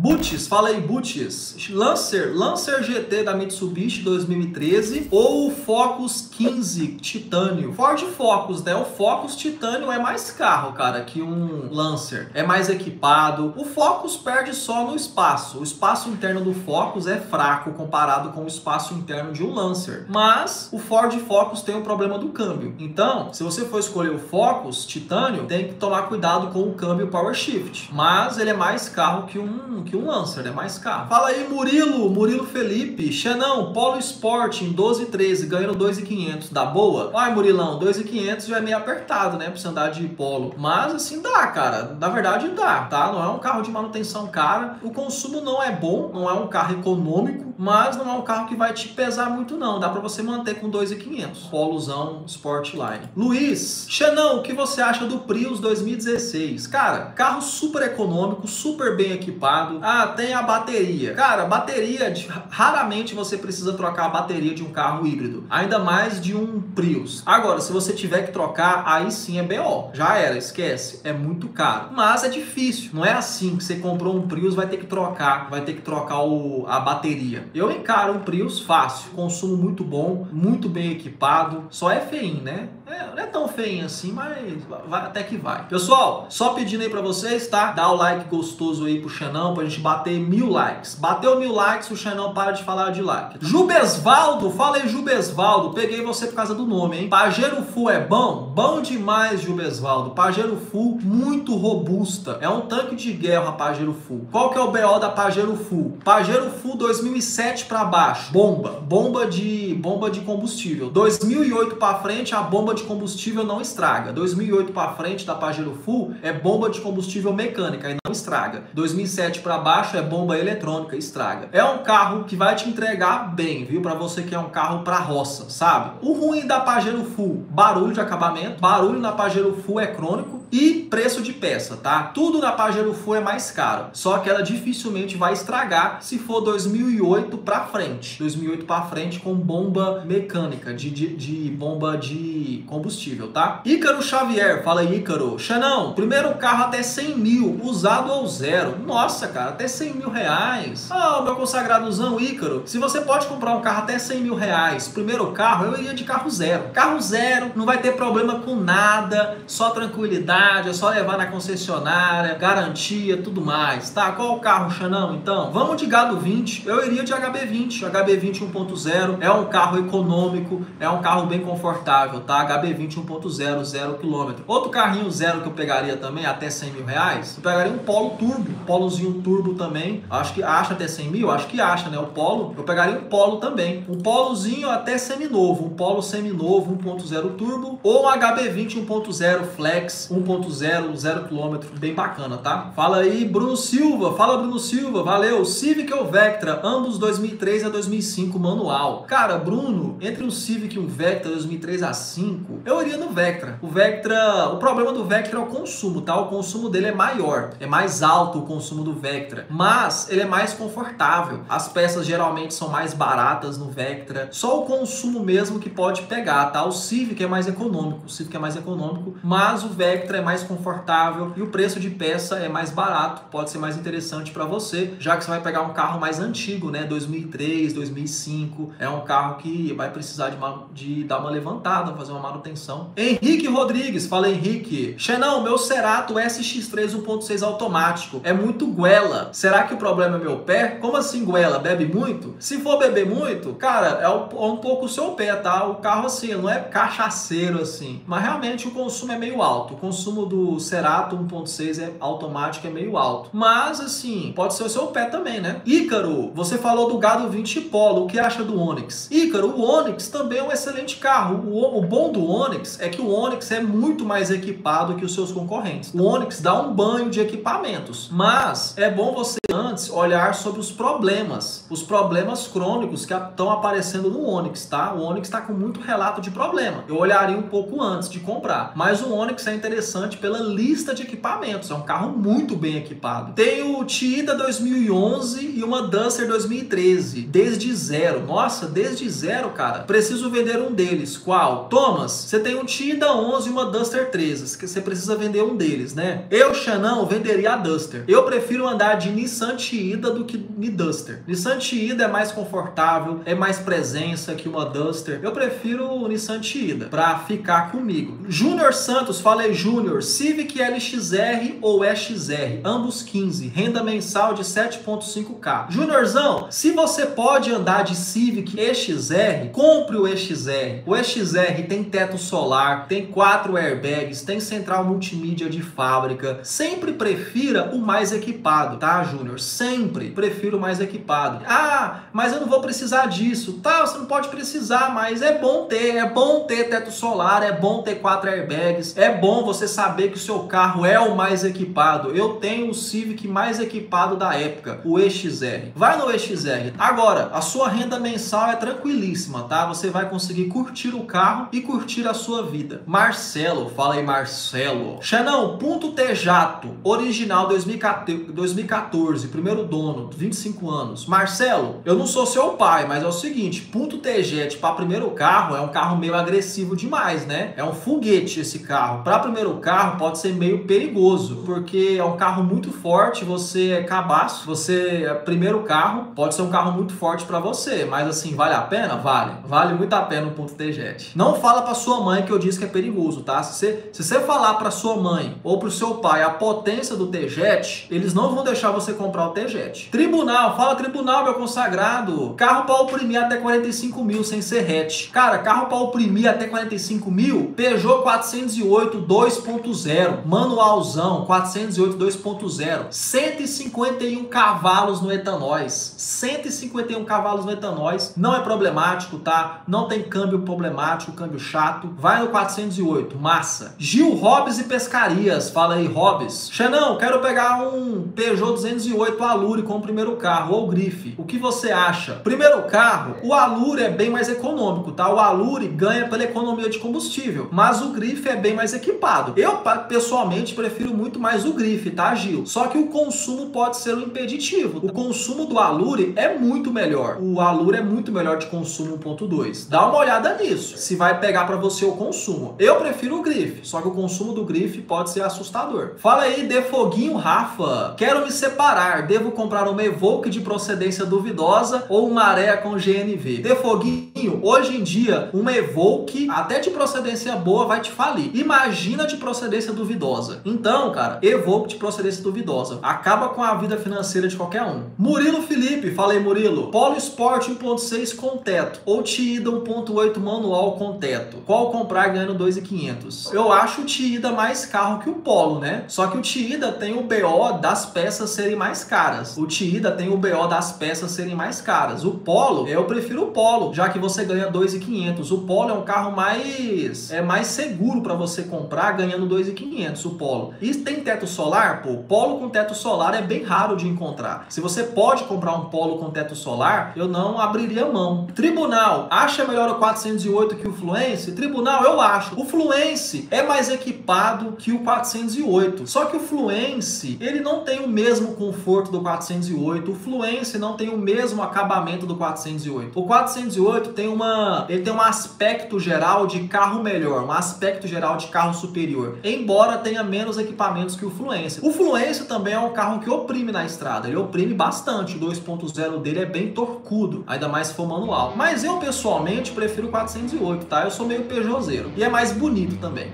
Butch, fala aí, Butch. Lancer, Lancer GT da Mitsubishi 2013 ou o Focus 15 Titânio? Ford Focus, né? O Focus Titânio é mais carro, cara, que um Lancer. É mais equipado. O Focus perde só no espaço. O espaço interno do Focus é fraco comparado com o espaço interno de um Lancer. Mas o Ford Focus tem o problema do câmbio. Então, se você for escolher o Focus Titânio, tem que tomar cuidado com o câmbio Power Shift. Mas ele é mais carro que um, que um Lancer, é mais carro. Fala aí, Murilo, Murilo Felipe. Xanão, Polo Sport em 12,13, ganhando 2,500. Dá boa? Ai, Murilão, 2,500 já é meio apertado, né? Pra você andar de Polo. Mas assim dá, cara. Na verdade dá, tá? Não é um carro de manutenção cara. O consumo não é bom, não é um carro econômico, mas não é um carro que vai te pesar muito, não. Dá pra você manter com 2,500. Polozão Sportline. Luiz, Xanão, o que você acha do Prius 2016? Cara, carro super econômico, super bem equipado. Ah, tem a bateria. Cara, bateria, raramente você precisa trocar a bateria de um carro híbrido. Ainda mais de um Prius. Agora, se você tiver que trocar, aí sim é BO. Já era, esquece. É muito caro. Mas é difícil. Não é assim que você comprou um Prius, vai ter que trocar. Vai ter que trocar o, a bateria. Eu encaro um Prius fácil. Consumo muito bom, muito bem equipado. Só é feinho, né? É, não é tão feio assim, mas vai, até que vai. Pessoal, só pedindo aí pra vocês, tá? Dá o like gostoso aí pro Xanão pra gente bater mil likes. Bateu mil likes, o Xanão para de falar de like. Jubesvaldo, fala aí Jubesvaldo. Peguei você por causa do nome, hein? Pajero Full é bom? Bom demais, Jubesvaldo. Pajero Full, muito robusta. É um tanque de guerra, Pajero Full. Qual que é o BO da Pajero Full? Pajero Full 2007 para baixo. Bomba. Bomba de bomba de combustível. 2008 para frente, a bomba de de combustível não estraga. 2008 para frente da Pajero Full é bomba de combustível mecânica e não estraga. 2007 para baixo é bomba eletrônica, estraga. É um carro que vai te entregar bem, viu? Para você que é um carro para roça, sabe? O ruim da Pajero Full, barulho de acabamento. Barulho na Pajero Full é crônico e preço de peça, tá? Tudo na Pajero Full é mais caro, só que ela dificilmente vai estragar se for 2008 para frente. 2008 para frente com bomba mecânica, de, de, de bomba de combustível, tá? Ícaro Xavier, fala aí, Ícaro. Xanão, primeiro carro até 100 mil, usado ou zero. Nossa, cara, até 100 mil reais. Ah, oh, meu consagradozão, Ícaro. Se você pode comprar um carro até 100 mil reais, primeiro carro, eu iria de carro zero. Carro zero, não vai ter problema com nada, só tranquilidade, é só levar na concessionária, garantia, tudo mais, tá? Qual o carro, Xanão, então? Vamos de gado 20, eu iria de HB20. HB20 1.0 é um carro econômico, é um carro bem confortável, tá? HB20 1.0, 0 km. Outro carrinho zero que eu pegaria também, até 100 mil reais, eu pegaria um Polo Turbo, Polozinho Turbo também, acho que acha até 100 mil, acho que acha, né? O Polo, eu pegaria um Polo também, um Polozinho até seminovo, um Polo seminovo 1.0 Turbo, ou um HB20 1.0 Flex 1.0, 0 km, bem bacana, tá? Fala aí, Bruno Silva, fala Bruno Silva, valeu, Civic ou Vectra, ambos 2003 a 2005 manual. Cara, Bruno, entre um Civic e um Vectra 2003 a 5, eu iria no Vectra. O Vectra, o problema do Vectra é o consumo, tá? O consumo dele é maior, é mais alto o consumo do Vectra, mas ele é mais confortável. As peças geralmente são mais baratas no Vectra. Só o consumo mesmo que pode pegar, tá? O Civic é mais econômico, o Civic é mais econômico, mas o Vectra é mais confortável e o preço de peça é mais barato, pode ser mais interessante para você, já que você vai pegar um carro mais antigo, né? 2003, 2005, é um carro que vai precisar de, uma, de dar uma levantada, fazer uma manutenção. Henrique Rodrigues, fala Henrique. Xenão, meu Cerato SX3 1.6 automático é muito guela. Será que o problema é meu pé? Como assim guela? Bebe muito? Se for beber muito, cara, é um, pouco o seu pé, tá? O carro assim, não é cachaceiro assim, mas realmente o consumo é meio alto. O consumo do Cerato 1.6 é automático, é meio alto. Mas assim, pode ser o seu pé também, né? Ícaro, você falou do Gado 20 Polo, o que acha do Onix? Ícaro, o Onix também é um excelente carro. O, o bom do Onix é que o Onix é muito mais equipado que os seus concorrentes. O Onix dá um banho de equipamentos, mas é bom você antes olhar sobre os problemas, os problemas crônicos que estão aparecendo no Onix, tá? O Onix está com muito relato de problema. Eu olharia um pouco antes de comprar, mas o Onix é interessante interessante pela lista de equipamentos. É um carro muito bem equipado. Tem o Tida 2011 e uma Duster 2013, desde zero. Nossa, desde zero, cara. Preciso vender um deles. Qual? Thomas, você tem um Tida 11 e uma Duster 13, que você precisa vender um deles, né? Eu, Xanão, venderia a Duster. Eu prefiro andar de Nissan Tida do que de Duster. Nissan Tida é mais confortável, é mais presença que uma Duster. Eu prefiro o Nissan Tida para ficar comigo. Júnior Santos, falei Júnior, Civic LXR ou XR, ambos 15, renda mensal de 7.5k. Júniorzão, se você pode andar de Civic EXR, compre o EXR. O EXR tem teto solar, tem quatro airbags, tem central multimídia de fábrica. Sempre prefira o mais equipado, tá, Júnior? Sempre prefiro o mais equipado. Ah, mas eu não vou precisar disso. Tá, você não pode precisar, mas é bom ter, é bom ter teto solar, é bom ter quatro airbags, é bom você saber que o seu carro é o mais equipado. Eu tenho o Civic mais equipado da época, o EXR. Vai no EXR. Agora, a sua renda mensal é tranquilíssima, tá? Você vai conseguir curtir o carro e curtir a sua vida. Marcelo, fala aí Marcelo. Xanão, ponto T Jato, original 2014, primeiro dono, 25 anos. Marcelo, eu não sou seu pai, mas é o seguinte, ponto T-Jet para primeiro carro é um carro meio agressivo demais, né? É um foguete esse carro. Para primeiro carro pode ser meio perigoso, porque é um carro muito forte, você é cabaço, você é primeiro carro, pode ser um carro muito forte para você, mas assim, vale a pena? Vale. Vale muito a pena o ponto T-Jet. Não fala para sua mãe que eu disse que é perigoso, tá? Se você, se você falar para sua mãe ou para o seu pai a potência do T-Jet, eles não vão deixar você comprar o T-Jet. Tribunal, fala tribunal, meu consagrado. Carro para oprimir até 45 mil sem ser hatch. Cara, carro para oprimir até 45 mil, Peugeot 408 2.0, manualzão 408 2.0, 151 cavalos no etanóis, 151 cavalos no etanóis, não é problemático, tá? Não tem câmbio problemático, câmbio chato. Vai no 408, massa. Gil Hobbs e Pescarias, fala aí Hobbs. Xanão, quero pegar um Peugeot 208 Alure com o primeiro carro ou Grife. O que você acha? Primeiro carro, o Alure é bem mais econômico, tá? O Alure ganha pela economia de combustível, mas o Grife é bem mais equipado. Eu, pessoalmente, prefiro muito mais o Grife, tá, Gil? Só que o consumo pode ser um impeditivo. O consumo do Alure é muito melhor. O Alure é muito melhor de consumo 1.2. Dá uma olhada nisso, se vai pegar para você o consumo. Eu prefiro o Grife, só que o consumo do Grife pode ser assustador. Fala aí, de foguinho, Rafa. Quero me separar. Devo comprar uma Evoque de procedência duvidosa ou uma Maré com GNV? De foguinho, hoje em dia, uma Evoque, até de procedência boa, vai te falir. Imagina de procedência duvidosa. Então, cara, Evoque de procedência duvidosa. Acaba com a vida financeira de qualquer um. Murilo Felipe, falei Murilo. Polo Sport 1.6 com teto ou Tida 1.8 manual com teto. Qual comprar ganhando 2.500? Eu acho o Tida mais carro que o Polo, né? Só que o Tida tem o BO das peças serem mais caras. O Tida tem o BO das peças serem mais caras. O Polo, eu prefiro o Polo, já que você ganha 2.500. O Polo é um carro mais é mais seguro para você comprar ganhando 2.500 o Polo. E tem teto solar? Pô, Polo com teto solar é bem raro de encontrar. Se você pode comprar um Polo com teto solar, eu não abriria mão. Tribunal, acha melhor o 408 que o Fluence? Tribunal, eu acho. O Fluence é mais equipado que o 408. Só que o Fluence, ele não tem o mesmo conforto do 408. O Fluence não tem o mesmo acabamento do 408. O 408 tem uma, ele tem um aspecto geral de carro melhor, um aspecto geral de carro superior, embora tenha menos equipamentos que o Fluence. O Fluence também é um carro que oprime na estrada, ele oprime bastante. O 2.0 dele é bem torcudo, ainda mais se for manual. Mas eu pessoalmente prefiro o 408, tá? Eu sou meio Peugeoteiro e é mais bonito também.